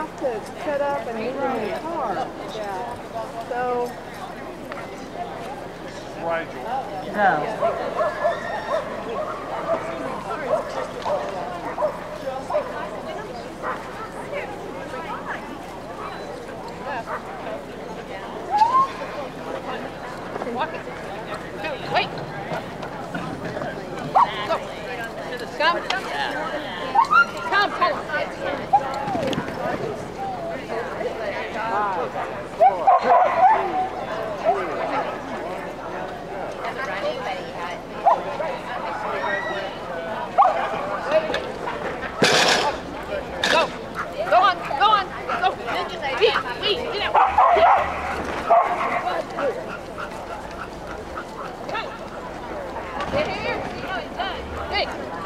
have to set up and leave them in the car. Yeah. So. Rigel. No. No, wait. Go. Come. Come, come. quick.